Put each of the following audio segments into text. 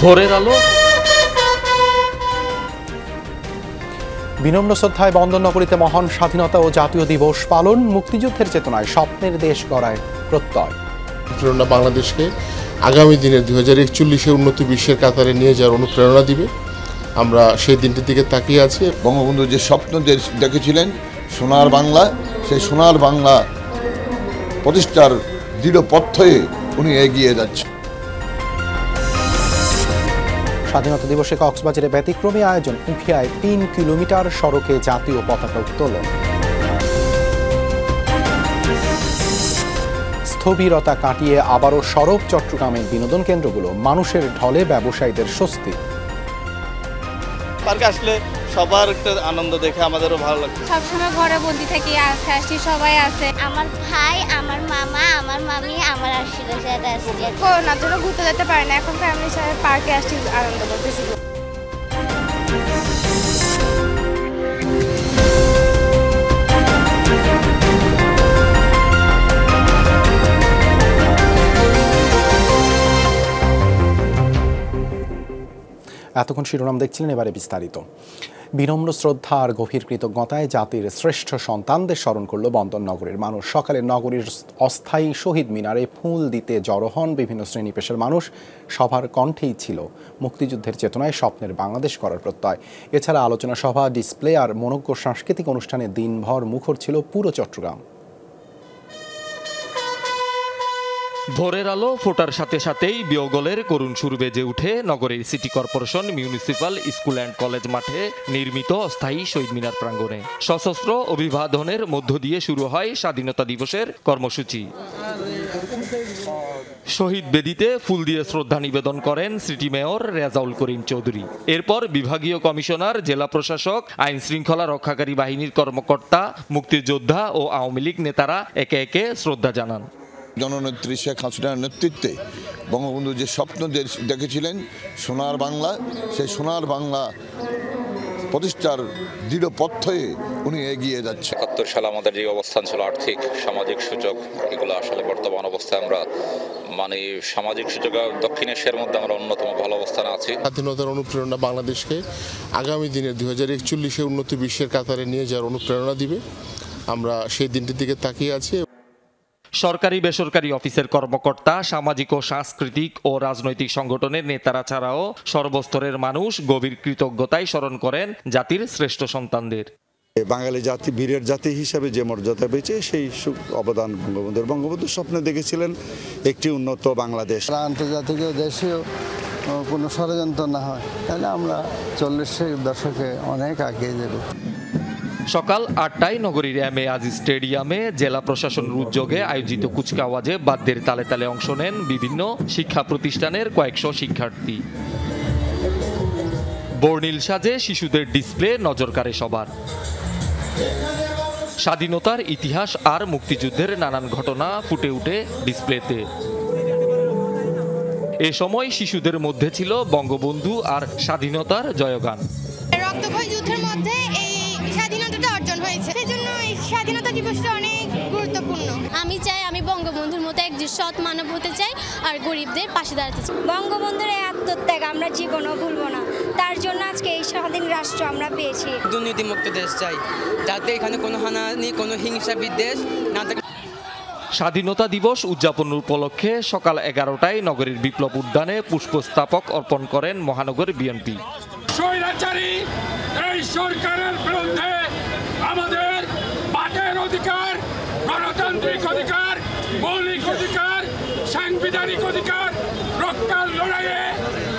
ভোরের আলো। বিনম্র শ্রদ্ধায় বন্দরনগরীতে মহান স্বাধীনতা ও জাতীয় দিবস পালন মুক্তিযুদ্ধের চেতনায় স্বপ্নের দেশ গড়ায় প্রত্যয়। অনুপ্রেরণা বাংলাদেশকে আগামী দিনে দুই হাজার একচল্লিশে উন্নতি বিশ্বের কাতারে নিয়ে যাওয়ার অনুপ্রেরণা দিবে। আমরা সেই দিনটির দিকে তাকিয়ে আছি। বঙ্গবন্ধু যে স্বপ্ন দে- দেখেছিলেন সোনার বাংলা সেই সোনার বাংলা প্রতিষ্ঠার দৃঢ় পথ্যে উনি এগিয়ে যাচ্ছেন। স্বাধীনতা দিবসে কক্সবাজারে ব্যতিক্রমী আয়োজন উখিয়ায় তিন কিলোমিটার সড়কে জাতীয় পতাকা উত্তোলন। স্থবিরতা কাটিয়ে আবারও সরব চট্টগ্রামের বিনোদন কেন্দ্রগুলো, মানুষের ঢলে ব্যবসায়ীদের স্বস্তি। আসলে সবার একটা আনন্দ দেখে আমাদেরও ভালো লাগে সবসময় ঘরে বন্দি থাকি আজকে আসছি সবাই আছে আমার ভাই আমার মামা আমার মামি আমার আশির সাথে আসছে করোনার জন্য ঘুরতে যেতে পারে না এখন ফ্যামিলির সাথে পার্কে আসছি আনন্দ করতেছি। এতক্ষণ শিরোনাম দেখছিলেন এবারে বিস্তারিত। বিনম্র শ্রদ্ধা আর গভীর কৃতজ্ঞতায় জাতির শ্রেষ্ঠ সন্তানদের স্মরণ করল বন্দর নগরের মানুষ। সকালে নগরীর অস্থায়ী শহীদ মিনারে ফুল দিতে জড়ো হন বিভিন্ন শ্রেণি পেশার মানুষ। সভার কণ্ঠেই ছিল মুক্তিযুদ্ধের চেতনায় স্বপ্নের বাংলাদেশ করার প্রত্যয়। এছাড়া আলোচনা সভা, ডিসপ্লে আর মনজ্ঞ সাংস্কৃতিক অনুষ্ঠানে দিনভর মুখর ছিল পুরো চট্টগ্রাম। ভোরের আলো ফোটার সাথে সাথেই বিয়োগলের করুণ সুর বেজে উঠে নগরের city corporation municipal school and college মাঠে নির্মিত অস্থায়ী শহীদ মিনার প্রাঙ্গণে। সশস্ত্র অভিবাদনের মধ্য দিয়ে শুরু হয় স্বাধীনতা দিবসের কর্মসূচি। শহীদ বেদিতে ফুল দিয়ে শ্রদ্ধা নিবেদন করেন সিটি মেয়র রেজাউল করিম চৌধুরী। এরপর বিভাগীয় কমিশনার, জেলা প্রশাসক, আইন শৃঙ্খলা রক্ষাকারী বাহিনীর কর্মকর্তা, মুক্তিযোদ্ধা ও আওয়ামী লীগ নেতারা একে একে শ্রদ্ধা জানান। জননেত্রী শেখ হাসিনার নেতৃত্বে বঙ্গবন্ধু যে স্বপ্ন দেখেছিলেন সোনার বাংলা সেই সোনার বাংলা প্রতিষ্ঠার দৃঢ় পথ্যে উনি এগিয়ে যাচ্ছে একাত্তর সালে আমাদের যে অবস্থান ছিল আর্থিক সামাজিক সুযোগ এগুলো আসলে বর্তমান অবস্থায় আমরা মানে সামাজিক সুযোগ আর দক্ষিণ এশিয়ার মধ্যে আমরা অন্যতম ভালো অবস্থানে আছি। স্বাধীনতার অনুপ্রেরণা বাংলাদেশকে আগামী দিনে দুই হাজার একচল্লিশে উন্নতি বিশ্বের কাতারে নিয়ে যাওয়ার অনুপ্রেরণা দিবে। আমরা সেই দিনটির দিকে তাকিয়ে আছি। সরকারি বেসরকারি অফিসের কর্মকর্তা সামাজিক ও সাংস্কৃতিক ও রাজনৈতিক সংগঠনের নেতারা ছাড়াও সর্বস্তরের মানুষ গভীর কৃতজ্ঞতায় স্মরণ করেন জাতির শ্রেষ্ঠ সন্তানদের। বাঙালি জাতি বীরের জাতি হিসাবে যে মর্যাদা পেয়েছে সেই সু- অবদান বঙ্গবন্ধুর। বঙ্গবন্ধু স্বপ্নে দেখেছিলেন একটি উন্নত বাংলাদেশ। আন্তর্জাতিক দেশীয় কোনো ষড়যন্ত্র না হয় তাহলে আমরা চল্লিশের দশকে অনেক আগিয়ে যাব। সকাল আটটায় নগরীর এম এ আজিজ স্টেডিয়ামে জেলা প্রশাসনের উদ্যোগে আয়োজিত কুচকাওয়াজে বাদ্যের তালে তালে অংশ নেন বিভিন্ন শিক্ষা প্রতিষ্ঠানের কয়েকশো শিক্ষার্থী। বর্ণিল সাজে শিশুদের ডিসপ্লে নজর কাড়ে সবার। স্বাধীনতার ইতিহাস আর মুক্তিযুদ্ধের নানান ঘটনা ফুটে উঠে ডিসপ্লেতে। এ সময় শিশুদের মধ্যে ছিল বঙ্গবন্ধু আর স্বাধীনতার জয়গান। রক্তক্ষয়ী যুদ্ধের মধ্যে এই হয়েছে। সেই জন্য এই স্বাধীনতা দিবসটা অনেক গুরুত্বপূর্ণ। আমি চাই আমি বঙ্গবন্ধুর মতো একজন সৎ মানব হতে চাই আর গরিবদের পাশে দাঁড়াতে চাই। বঙ্গবন্ধুর এই আত্মত্যাগ আমরা জীবনও ভুলবো না। তার জন্য আজকে এই স্বাধীন রাষ্ট্র আমরা পেয়েছি। দুর্নীতিমুক্ত দেশ চাই। যাতে এখানে কোনো হানাহানি কোনো হিংসা বিদ্বেষ না থাকে। স্বাধীনতা দিবস উদযাপন উপলক্ষে সকাল এগারোটায় নগরীর বিপ্লব উদ্যানে পুষ্পস্তাপক অর্পণ করেন মহানগর বিএনপি। স্বৈরাচারী এই সরকারের বিরুদ্ধে আমাদের বাটের অধিকার গণতান্ত্রিক অধিকার, মৌলিক অধিকার, সাংবিধানিক অধিকার রক্ষার লড়াইয়ে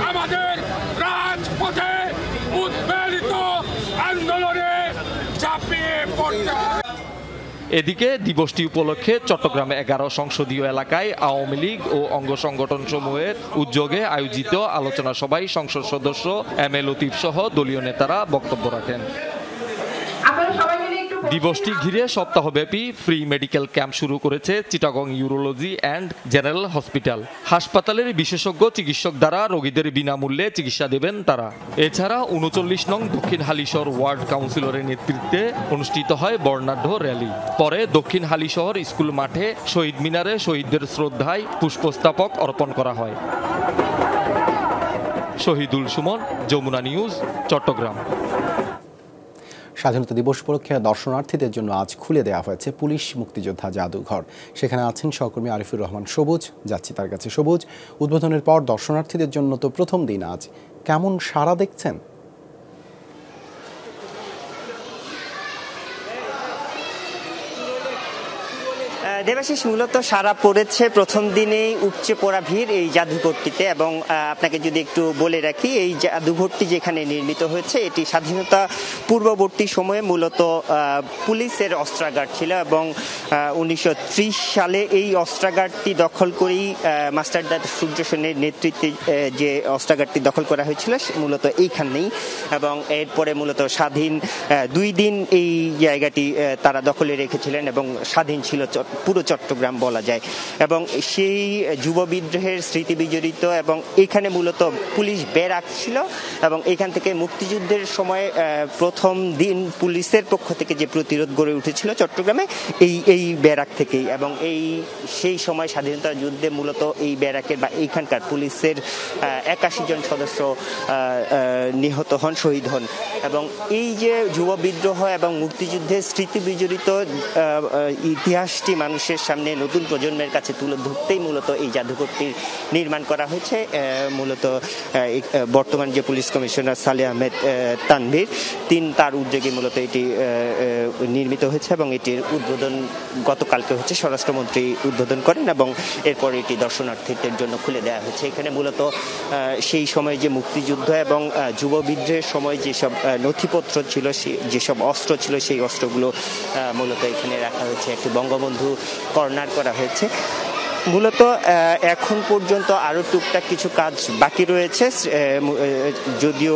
আমাদের রাজপথে উদ্বেলিত আন্দোলনে ঝাঁপিয়ে পড়তে এদিকে দিবসটি উপলক্ষে চট্টগ্রামে এগারো সংসদীয় এলাকায় আওয়ামী লীগ ও অঙ্গ সংগঠন সমূহের উদ্যোগে আয়োজিত আলোচনা সভায় সংসদ সদস্য এম এ লতিফ সহ দলীয় নেতারা বক্তব্য রাখেন। দিবসটি ঘিরে সপ্তাহব্যাপী ফ্রি মেডিকেল ক্যাম্প শুরু করেছে Chittagong urology and general hospital. হাসপাতালের বিশেষজ্ঞ চিকিৎসক দ্বারা রোগীদের বিনামূল্যে চিকিৎসা দেবেন তারা। এছাড়া উনচল্লিশ নং দক্ষিণ হালিশহর ওয়ার্ড কাউন্সিলরের নেতৃত্বে অনুষ্ঠিত হয় বর্ণাঢ্য র্যালি। পরে দক্ষিণ হালিশহর স্কুল মাঠে শহীদ মিনারে শহীদদের শ্রদ্ধায় পুষ্পস্তাপক অর্পণ করা হয়। শহীদুল সুমন, যমুনা নিউজ, চট্টগ্রাম। স্বাধীনতা দিবস উপলক্ষে দর্শনার্থীদের জন্য আজ খুলে দেওয়া হয়েছে পুলিশ মুক্তিযোদ্ধা জাদুঘর। সেখানে আছেন সহকর্মী আরিফুর রহমান সবুজ। যাচ্ছি তার কাছে সবুজ। উদ্বোধনের পর দর্শনার্থীদের জন্য তো প্রথম দিন আজ। কেমন সারা দেখছেন? দেবাশিস মূলত সারা পড়েছে প্রথম দিনেই উপচে পড়া ভিড় এই জাদুঘরটিতে এবং আপনাকে যদি একটু বলে রাখি এই জাদুঘরটি যেখানে নির্মিত হয়েছে এটি স্বাধীনতা পূর্ববর্তী সময়ে মূলত পুলিশের অস্ত্রাগার ছিল এবং উনিশশো ত্রিশ সালে এই অস্ত্রাগারটি দখল করেই আহ, মাস্টারদা সূর্য সেনের নেতৃত্বে যে অস্ত্রাগারটি দখল করা হয়েছিল মূলত এইখানেই এবং এরপরে মূলত স্বাধীন দুই দিন এই জায়গাটি তারা দখলে রেখেছিলেন এবং স্বাধীন ছিল পুরো চট্টগ্রাম বলা যায়। এবং সেই যুব বিদ্রোহের স্মৃতি বিজড়িত এবং এখানে মূলত পুলিশ ব্যারাক ছিল এবং এখান থেকে মুক্তিযুদ্ধের সময় প্রথম দিন পুলিশের পক্ষ থেকে যে প্রতিরোধ গড়ে উঠেছিল চট্টগ্রামে, এই এই ব্যারাক থেকেই। এবং এই, সেই সময় স্বাধীনতা যুদ্ধে মূলত এই ব্যারাকের বা এইখানকার পুলিশের একাশি জন সদস্য নিহত হন, শহীদ হন। এবং এই যে যুব বিদ্রোহ এবং মুক্তিযুদ্ধের স্মৃতি বিজড়িত ইতিহাসটি ইতিহাসটি মানুষের সামনে নতুন প্রজন্মের কাছে তুলে ধরতেই মূলত এই জাদুঘরটির নির্মাণ করা হয়েছে মূলত বর্তমান যে পুলিশ কমিশনার সালে আহমেদ তানভীর, তিন তার উদ্যোগে মূলত এটি নির্মিত হয়েছে এবং এটির উদ্বোধন গতকালকে হচ্ছে স্বরাষ্ট্রমন্ত্রী উদ্বোধন করেন এবং এরপর এটি দর্শনার্থীদের জন্য খুলে দেওয়া হয়েছে। এখানে মূলত সেই সময় যে মুক্তিযুদ্ধ এবং যুব বিদ্রোহের সময় যেসব নথিপত্র ছিল যেসব অস্ত্র ছিল সেই অস্ত্রগুলো মূলত এখানে রাখা হয়েছে। একটি বঙ্গবন্ধু কর্নার করা হয়েছে। মূলত এখন পর্যন্ত আরও টুকটাক কিছু কাজ বাকি রয়েছে যদিও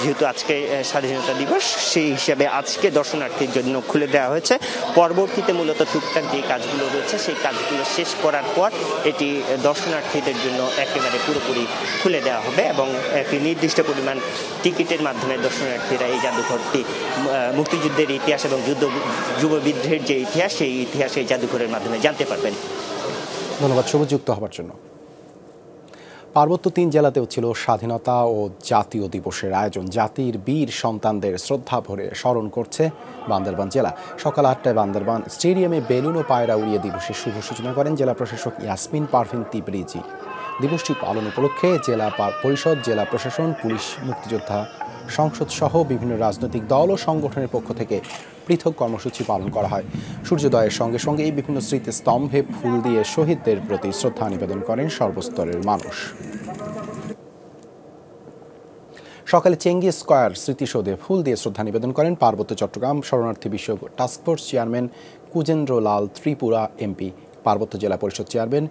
যেহেতু আজকে স্বাধীনতা দিবস, সেই হিসাবে আজকে দর্শনার্থীর জন্য খুলে দেওয়া হয়েছে। পরবর্তীতে মূলত টুকটাক যে কাজগুলো রয়েছে, সেই কাজগুলো শেষ করার পর এটি দর্শনার্থীদের জন্য একেবারে পুরোপুরি খুলে দেওয়া হবে এবং একটি নির্দিষ্ট পরিমাণ টিকিটের মাধ্যমে দর্শনার্থীরা এই জাদুঘরটি মুক্তিযুদ্ধের ইতিহাস এবং যুদ্ধ যুব বিদ্রোহের যে ইতিহাস, সেই ইতিহাস এই জাদুঘরের মাধ্যমে জানতে পারবেন। ধন্যবাদ সবুজ হবার জন্য। পার্বত্য তিন জেলাতেও ছিল স্বাধীনতা ও জাতীয় দিবসের আয়োজন। জাতির বীর সন্তানদের শ্রদ্ধা ভরে স্মরণ করছে বান্দরবান জেলা। সকাল আটটায় বান্দরবান স্টেডিয়ামে বেলুন ও পায়রা উড়িয়ে দিবসের শুভ সূচনা করেন জেলা প্রশাসক ইয়াসমিন পারভিন তিবরিজি। দিবসটি পালন উপলক্ষে জেলা পরিষদ, জেলা প্রশাসন, পুলিশ, মুক্তিযোদ্ধা সংসদ সহ বিভিন্ন রাজনৈতিক দল ও সংগঠনের পক্ষ থেকে পৃথক কর্মসূচি পালন করা হয়। সূর্যোদয়ের সঙ্গে সঙ্গে এই বিভিন্ন স্মৃতিস্তম্ভে ফুল দিয়ে শহীদদের প্রতি শ্রদ্ধা নিবেদন করেন সর্বস্তরের মানুষ। সকালে চেঙ্গি স্কয়ার স্মৃতিসৌধে ফুল দিয়ে শ্রদ্ধা নিবেদন করেন পার্বত্য চট্টগ্রাম শরণার্থী বিষয়ক task force chairman Kujendra Lal Tripura MP. পার্বত্য জেলা পরিষদ চেয়ারম্যান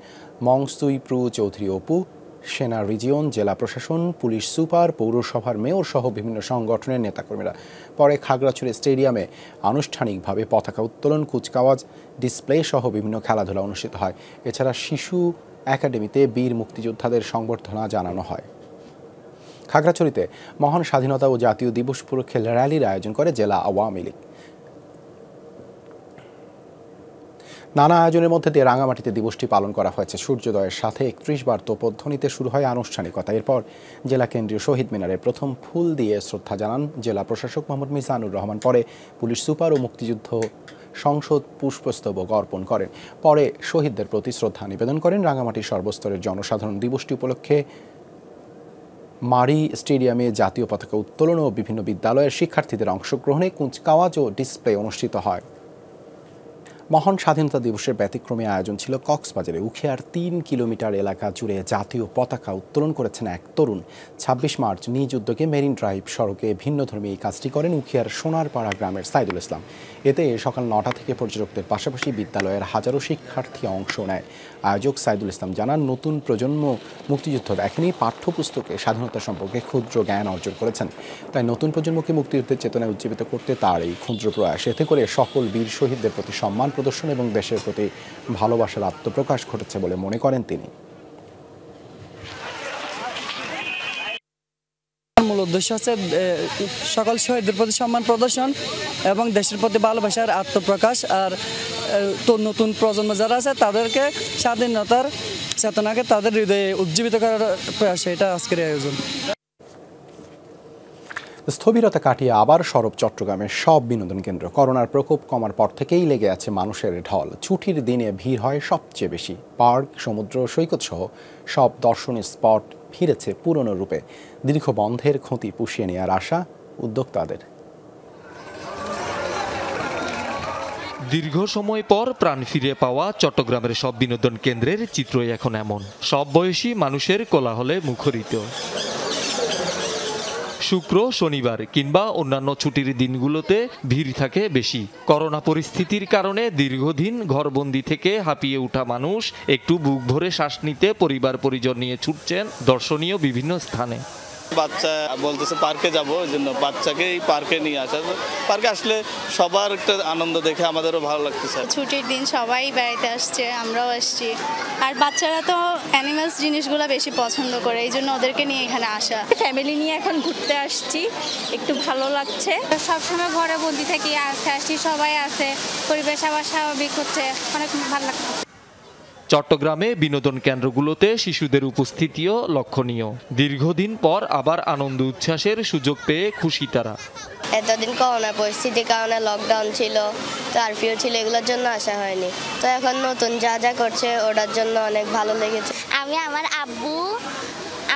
মংসুই প্রু চৌধুরী অপু সেনা রিজিয়ন, জেলা প্রশাসন, পুলিশ সুপার, পৌরসভার মেয়র সহ বিভিন্ন সংগঠনের নেতাকর্মীরা। পরে খাগড়াছড়ি স্টেডিয়ামে আনুষ্ঠানিকভাবে পতাকা উত্তোলন, কুচকাওয়াজ ডিসপ্লে সহ বিভিন্ন খেলাধুলা অনুষ্ঠিত হয়। এছাড়া শিশু একাডেমিতে বীর মুক্তিযোদ্ধাদের সংবর্ধনা জানানো হয়। খাগড়াছড়িতে মহান স্বাধীনতা ও জাতীয় দিবস উপলক্ষে র্যালির আয়োজন করে জেলা আওয়ামী লীগ। নানা আয়োজনের মধ্যে দিয়ে রাঙামাটিতে দিবসটি পালন করা হয়েছে। সূর্যোদয়ের সাথে একত্রিশ বার তোপধ্বনিতে শুরু হয় আনুষ্ঠানিকতা। এরপর জেলা কেন্দ্রীয় শহীদ মিনারে প্রথম ফুল দিয়ে শ্রদ্ধা জানান জেলা প্রশাসক মোহাম্মদ মিজানুর রহমান। পরে পুলিশ সুপার ও মুক্তিযুদ্ধ সংসদ পুষ্পস্তবক অর্পণ করেন। পরে শহীদদের প্রতি শ্রদ্ধা নিবেদন করেন রাঙামাটির সর্বস্তরের জনসাধারণ। দিবসটি উপলক্ষে মারি স্টেডিয়ামে জাতীয় পতাকা উত্তোলন ও বিভিন্ন বিদ্যালয়ের শিক্ষার্থীদের অংশগ্রহণে কুচকাওয়াজ ও ডিসপ্লে অনুষ্ঠিত হয়। মহান স্বাধীনতা দিবসের ব্যতিক্রমী আয়োজন ছিল কক্সবাজারে। উখিয়ার তিন কিলোমিটার এলাকা জুড়ে জাতীয় পতাকা উত্তোলন করেছেন এক তরুণ। ছাব্বিশ মার্চ নিজ উদ্যোগে মেরিন ড্রাইভ সড়কে ভিন্নধর্মী এই কাজটি করেন উখিয়ার সোনারপাড়া গ্রামের সাইদুল ইসলাম। এতে সকাল নটা থেকে পর্যটকদের পাশাপাশি বিদ্যালয়ের হাজারো শিক্ষার্থী অংশ নেয়। আয়োজক সাইদুল ইসলাম জানান, নতুন প্রজন্ম মুক্তিযুদ্ধ দেখেনি, পাঠ্যপুস্তকে স্বাধীনতা সম্পর্কে ক্ষুদ্র জ্ঞান অর্জন করেছেন। তাই নতুন প্রজন্মকে মুক্তিযুদ্ধের চেতনায় উজ্জীবিত করতে তার এই ক্ষুদ্র প্রয়াস। এতে করে সকল বীর শহীদদের প্রতি সম্মান প্রদর্শন এবং দেশের প্রতি ভালোবাসার আত্মপ্রকাশ ঘটেছে বলে মনে করেন তিনি। মূল উদ্দেশ্য হচ্ছে সকল শহীদদের প্রতি সম্মান প্রদর্শন এবং দেশের প্রতি ভালোবাসার আত্মপ্রকাশ। আর তো নতুন প্রজন্ম যারা আছে, তাদেরকে স্বাধীনতার চেতনাকে তাদের হৃদয়ে উজ্জীবিত করার প্রয়াস এটা আজকের আয়োজন। স্থবিরতা কাটিয়ে আবার সরব চট্টগ্রামের সব বিনোদন কেন্দ্র। করোনার প্রকোপ কমার পর থেকেই লেগে আছে মানুষের ঢল। ছুটির দিনে ভিড় হয় সবচেয়ে বেশি। পার্ক, সমুদ্র, সৈকত সহ সব দর্শনীয় স্পট ফিরেছে পুরনো রূপে। দীর্ঘ বন্ধের ক্ষতি পুষিয়ে নেওয়ার আশা উদ্যোক্তাদের। দীর্ঘ সময় পর প্রাণ ফিরে পাওয়া চট্টগ্রামের সব বিনোদন কেন্দ্রের চিত্রই এখন এমন। সব বয়সী মানুষের কোলাহলে মুখরিত। শুক্র, শনিবার কিংবা অন্যান্য ছুটির দিনগুলোতে ভিড় থাকে বেশি। করোনা পরিস্থিতির কারণে দীর্ঘদিন ঘরবন্দি থেকে হাঁপিয়ে ওঠা মানুষ একটু বুক ভরে শ্বাস নিতে পরিবার পরিজন নিয়ে ছুটছেন দর্শনীয় বিভিন্ন স্থানে। বাচ্চা বলতেছে পার্কে যাব ওই জন্য বাচ্চাকে এই পার্কে নিয়ে আসা। পার্কে আসলে সবার একটা আনন্দ দেখে আমাদেরও ভালো লাগতেছে ছুটির দিন সবাই বেড়াইতে আসছে আমরাও আসছি। আর বাচ্চারা তো অ্যানিমালস জিনিসগুলো বেশি পছন্দ করে এই জন্য ওদেরকে নিয়ে এখানে আসা। ফ্যামিলি নিয়ে এখন ঘুরতে আসছি একটু ভালো লাগছে। সবসময় ঘরে বন্দি থাকি আজকে আসছি সবাই আছে পরিবেশ আবার স্বাভাবিক হচ্ছে অনেক ভালো লাগছে চট্টগ্রামে বিনোদন কেন্দ্রগুলোতে শিশুদের উপস্থিতিও লক্ষণীয়। দীর্ঘদিন পর আবার আনন্দ উচ্ছ্বাসের সুযোগ পেয়ে খুশি তারা। এতদিন করোনা পরিস্থিতির কারণে লকডাউন ছিল কারফিউ ছিল এগুলোর জন্য আসা হয়নি। তো এখন নতুন যা যা করছে ওটার জন্য অনেক ভালো লেগেছে। আমি আমার আব্বু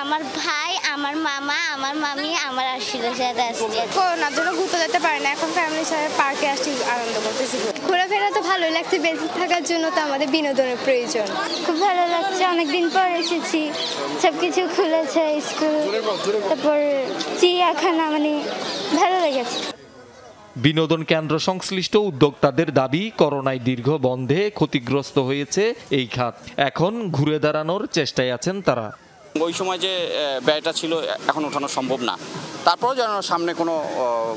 আমার ভাই আমার মামা আমার মামি আমার আশিদের সাথে আসছি করোনার জন্য ঘুরতে যেতে পারে না এখন ফ্যামিলির সাথে পার্কে আসছি আনন্দ করতেছি। ঘোরাফেরা তো ভালোই লাগছে বেঁচে থাকার জন্য তো আমাদের বিনোদনের প্রয়োজন। খুব ভালো লাগছে অনেকদিন পর এসেছি। সব কিছু খুলেছে স্কুল তারপর চিড়িয়াখানা মানে ভালো লেগেছে। বিনোদন কেন্দ্র সংশ্লিষ্ট উদ্যোক্তাদের দাবি করোনায় দীর্ঘ বন্ধে ক্ষতিগ্রস্ত হয়েছে এই খাত। এখন ঘুরে দাঁড়ানোর চেষ্টায় আছেন তারা। ওই সময় যে ব্যয়টা ছিল এখন ওঠানো সম্ভব না। তারপরেও যেন সামনে কোনো আহ,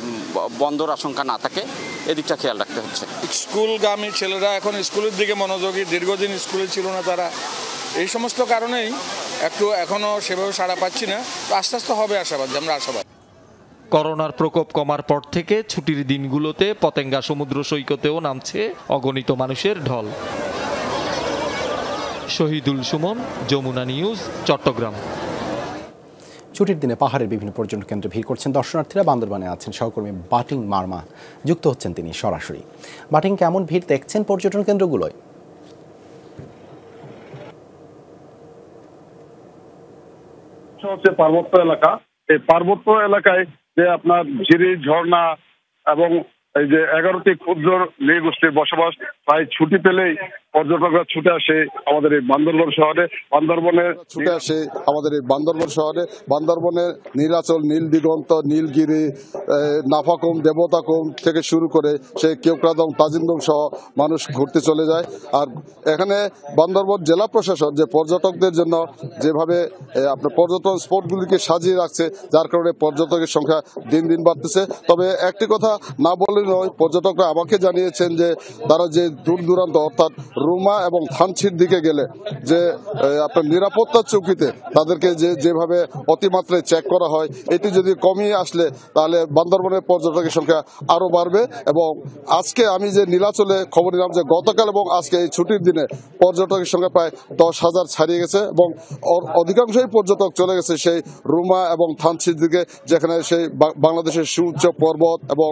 বন্ধর আশঙ্কা না থাকে এদিকটা খেয়াল রাখতে হচ্ছে। স্কুলগামী ছেলেরা এখন স্কুলের দিকে মনোযোগী দীর্ঘদিন স্কুলে ছিল না তারা। এই সমস্ত কারণেই একটু এখনও সেভাবে সাড়া পাচ্ছি না। তো আস্তে আস্তে হবে আশাবাদ আমরা আশাবাদ। করোনার প্রকোপ কমার পর থেকে ছুটির দিনগুলোতে পতেঙ্গা সমুদ্র সৈকতেও নামছে অগণিত মানুষের ঢল। শহীদুল সুমন যমুনা নিউজ চট্টগ্রাম। ছুটির দিনে পাহাড়ের বিভিন্ন পর্যটন কেন্দ্রে ভিড় করছেন দর্শনার্থীরা। বান্দরবানে আছেন সহকর্মী বাটিং মার্মা। যুক্ত হচ্ছেন তিনি সরাসরি। বাটিং কেমন ভিড় দেখছেন পর্যটন কেন্দ্রগুলোয়? হচ্ছে পার্বত্য এলাকা। এই পার্বত্য এলাকায় যে আপনার ঝিরি ঝর্ণা এবং এই যে এগারোটি ক্ষুদ্র নৃগোষ্ঠীর বসবাস প্রায় ছুটি পেলেই পর্যটকরা ছুটে আসে আমাদের এই বান্দরবন শহরে। বান্দরবনে ছুটে আসে আমাদের এই বান্দরবন শহরে। বান্দরবনের নীলাচল, নীল দিগন্ত, নীলগিরি নাফাকুম, দেবতাকুম থেকে শুরু করে সেই কেওক্রাদম তাজিন্দম সহ মানুষ ঘুরতে চলে যায়। আর এখানে বান্দরবন জেলা প্রশাসন যে পর্যটকদের জন্য যেভাবে আপনার পর্যটন স্পটগুলিকে সাজিয়ে রাখছে, যার কারণে পর্যটকের সংখ্যা দিন দিন বাড়তেছে। তবে একটি কথা না বলে নয়, পর্যটকরা আমাকে জানিয়েছেন যে তারা যে দূর দূরান্ত অর্থাৎ রুমা এবং থানছির দিকে গেলে যে আপনার নিরাপত্তা চৌকিতে তাদেরকে যে, যেভাবে অতিমাত্রায় চেক করা হয়, এটি যদি কমিয়ে আসলে, তাহলে বান্দরবনের পর্যটকের সংখ্যা আরও বাড়বে এবং আজকে আমি যে নীলাচলে খবর নিলাম যে গতকাল এবং আজকে এই ছুটির দিনে পর্যটকের সংখ্যা প্রায় দশ হাজার ছাড়িয়ে গেছে এবং অধিকাংশই পর্যটক চলে গেছে সেই রুমা এবং থানছির দিকে, যেখানে সেই বাংলাদেশের সুউচ্চ পর্বত এবং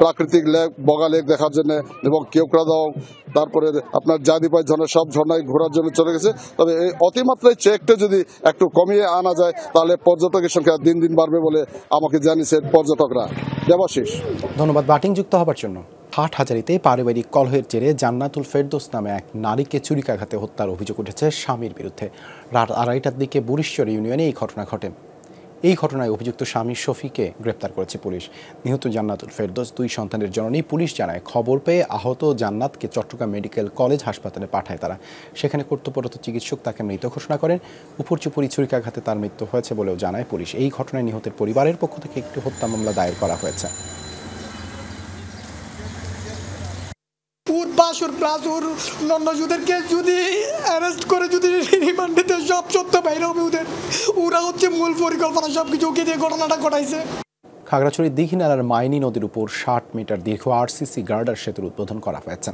প্রাকৃতিক লেক, বগা লেক দেখার জন্য এবং কেওক্রাদং তারপরে আপনার জাদিপাই ঝর্ণা, সব ঝর্ণায় ঘোরার জন্য চলে গেছে। তবে এই অতিমাত্রায় চেকটা যদি একটু কমিয়ে আনা যায়, তাহলে পর্যটকের সংখ্যা দিন দিন বাড়বে বলে আমাকে জানিয়েছেন পর্যটকরা। দেবাশিস। ধন্যবাদ বাটিং যুক্ত হবার জন্য। হাট হাজারিতে পারিবারিক কলহের জেরে জান্নাতুল ফেরদোস নামে এক নারীকে চুরিকাঘাতে হত্যার অভিযোগ উঠেছে স্বামীর বিরুদ্ধে। রাত আড়াইটার দিকে বুরিশ্বর ইউনিয়নে এই ঘটনা ঘটে। এই ঘটনায় অভিযুক্ত স্বামী শফিকে গ্রেপ্তার করেছে পুলিশ। নিহত জান্নাতুল ফেরদোস দুই সন্তানের জননী। পুলিশ জানায়, খবর পেয়ে আহত জান্নাতকে চট্টগ্রাম মেডিকেল কলেজ হাসপাতালে পাঠায় তারা। সেখানে কর্তব্যরত চিকিৎসক তাকে মৃত ঘোষণা করেন। উপরচুপুরি ছুরিকাঘাতে তার মৃত্যু হয়েছে বলেও জানায় পুলিশ। এই ঘটনায় নিহতের পরিবারের পক্ষ থেকে একটি হত্যা মামলা দায়ের করা হয়েছে ওর প্লাস ওর যদি অ্যারেস্ট করে, যদি রিমান্ডে দেয় সব সত্য বাইরে হবে ওদের, ওরা হচ্ছে মূল পরিকল্পনা সব কিছু ওকে দিয়ে ঘটনাটা ঘটাইছে। খাগড়াছড়ির দীঘিনালার মাইনি নদীর উপর ষাট মিটার দীর্ঘ আরসিসি গার্ডার সেতুর উদ্বোধন করা হয়েছে।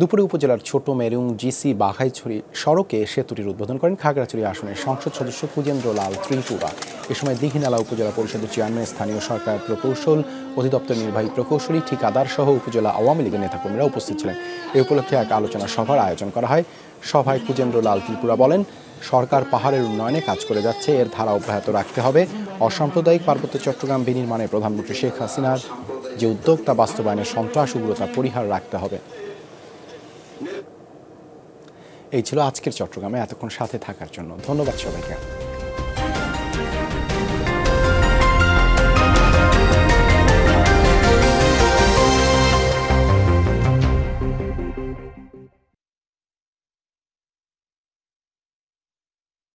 দুপুরে উপজেলার ছোট মেরুং জিসি বাঘাইছড়ি সড়কে সেতুটির উদ্বোধন করেন খাগড়াছড়ি আসনের সংসদ সদস্য কুজেন্দ্র লাল ত্রিপুরা। এ সময় দীঘিনালা উপজেলা পরিষদের চেয়ারম্যান স্থানীয় সরকার প্রকৌশল অধিদপ্তর নির্বাহী প্রকৌশলী, ঠিকাদার সহ উপজেলা আওয়ামী লীগের নেতাকর্মীরা উপস্থিত ছিলেন। এ উপলক্ষে এক আলোচনা সভার আয়োজন করা হয়। সভায় কুজেন্দ্র লাল ত্রিপুরা বলেন, সরকার পাহাড়ের উন্নয়নে কাজ করে যাচ্ছে, এর ধারা অব্যাহত রাখতে হবে। অসাম্প্রদায়িক পার্বত্য চট্টগ্রাম বিনির্মাণে প্রধানমন্ত্রী শেখ হাসিনার যে উদ্যোগ, তা বাস্তবায়নের সন্ত্রাস, উগ্রতা পরিহার রাখতে হবে। এই ছিল আজকের চট্টগ্রামে। এতক্ষণ সাথে থাকার জন্য ধন্যবাদ সবাইকে।